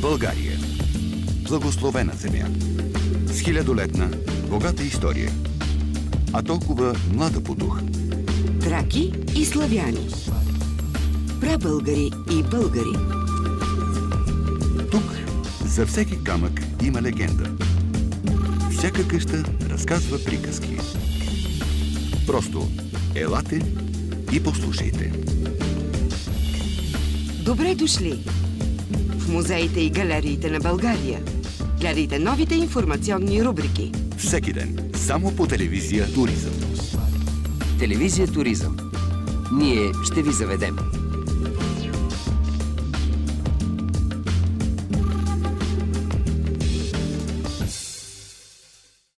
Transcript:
България. Благословена земя. С хилядолетна, богата история. А толкова млада по дух. Траки и славяни. Прабългари и българи. Тук за всеки камък има легенда. Всяка къща разказва приказки. Просто елате и послушайте. Добре дошли! Музеите и галериите на България. Гледайте новите информационни рубрики. Всеки ден. Само по телевизия Туризъм. Телевизия Туризъм. Ние ще ви заведем.